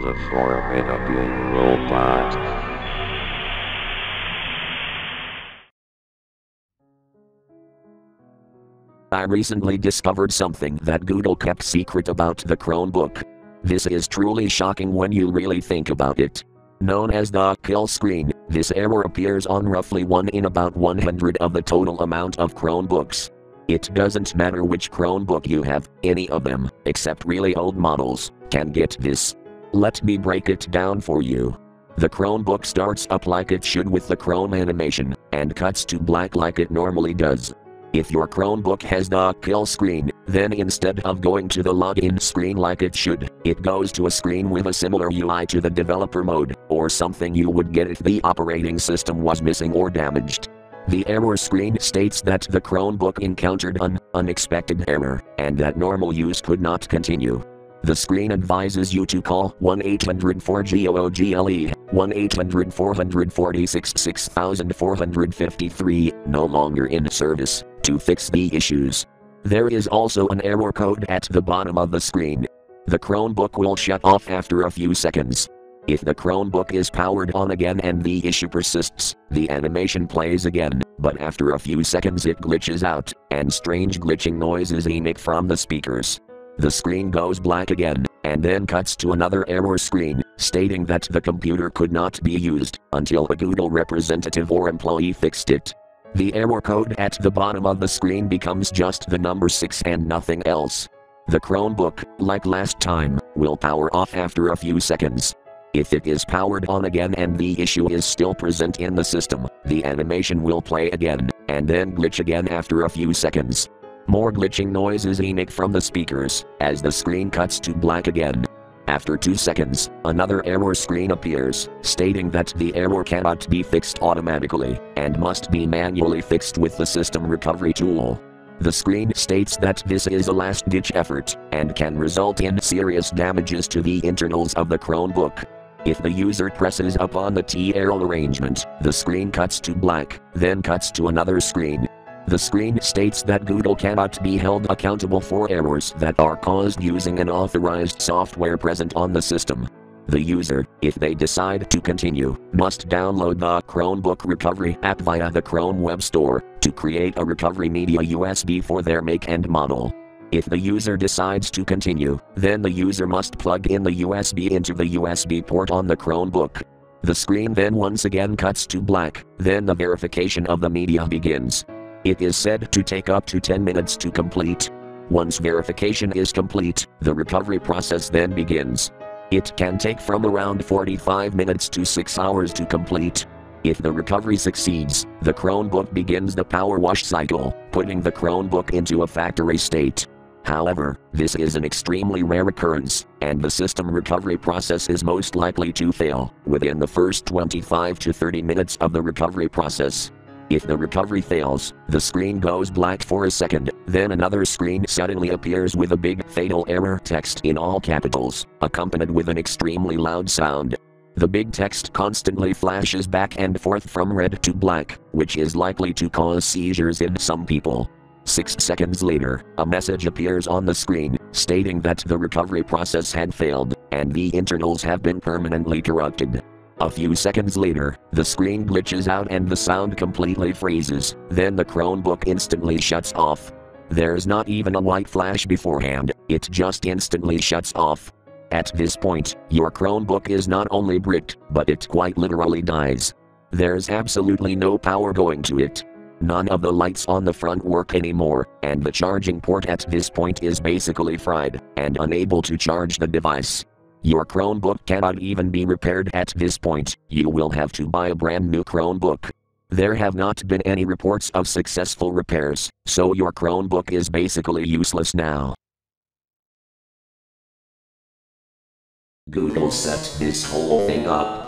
The Formidable Robot. I recently discovered something that Google kept secret about the Chromebook. This is truly shocking when you really think about it. Known as the kill screen, this error appears on roughly 1 in about 100 of the total amount of Chromebooks. It doesn't matter which Chromebook you have, any of them, except really old models, can get this. Let me break it down for you. The Chromebook starts up like it should with the Chrome animation, and cuts to black like it normally does. If your Chromebook has the kill screen, then instead of going to the login screen like it should, it goes to a screen with a similar UI to the developer mode, or something you would get if the operating system was missing or damaged. The error screen states that the Chromebook encountered an unexpected error, and that normal use could not continue. The screen advises you to call 1 800 4GOOGLE, 1 800 446 6453, no longer in service, to fix the issues. There is also an error code at the bottom of the screen. The Chromebook will shut off after a few seconds. If the Chromebook is powered on again and the issue persists, the animation plays again, but after a few seconds it glitches out, and strange glitching noises emit from the speakers. The screen goes black again, and then cuts to another error screen, stating that the computer could not be used until a Google representative or employee fixed it. The error code at the bottom of the screen becomes just the number 6 and nothing else. The Chromebook, like last time, will power off after a few seconds. If it is powered on again and the issue is still present in the system, the animation will play again, and then glitch again after a few seconds. More glitching noises emit from the speakers, as the screen cuts to black again. After 2 seconds, another error screen appears, stating that the error cannot be fixed automatically, and must be manually fixed with the system recovery tool. The screen states that this is a last ditch effort, and can result in serious damages to the internals of the Chromebook. If the user presses upon the T arrow arrangement, the screen cuts to black, then cuts to another screen, the screen states that Google cannot be held accountable for errors that are caused using an authorized software present on the system. The user, if they decide to continue, must download the Chromebook Recovery app via the Chrome Web Store to create a Recovery Media USB for their make and model. If the user decides to continue, then the user must plug in the USB into the USB port on the Chromebook. The screen then once again cuts to black, then the verification of the media begins. It is said to take up to 10 minutes to complete. Once verification is complete, the recovery process then begins. It can take from around 45 minutes to 6 hours to complete. If the recovery succeeds, the Chromebook begins the power wash cycle, putting the Chromebook into a factory state. However, this is an extremely rare occurrence, and the system recovery process is most likely to fail within the first 25 to 30 minutes of the recovery process. If the recovery fails, the screen goes black for a second, then another screen suddenly appears with a big fatal error text in all capitals, accompanied with an extremely loud sound. The big text constantly flashes back and forth from red to black, which is likely to cause seizures in some people. Six seconds later, a message appears on the screen, stating that the recovery process had failed, and the internals have been permanently corrupted. A few seconds later, the screen glitches out and the sound completely freezes, then the Chromebook instantly shuts off. There's not even a white flash beforehand, it just instantly shuts off. At this point, your Chromebook is not only bricked, but it quite literally dies. There's absolutely no power going to it. None of the lights on the front work anymore, and the charging port at this point is basically fried, and unable to charge the device. Your Chromebook cannot even be repaired at this point, you will have to buy a brand new Chromebook. There have not been any reports of successful repairs, so your Chromebook is basically useless now. Google set this whole thing up.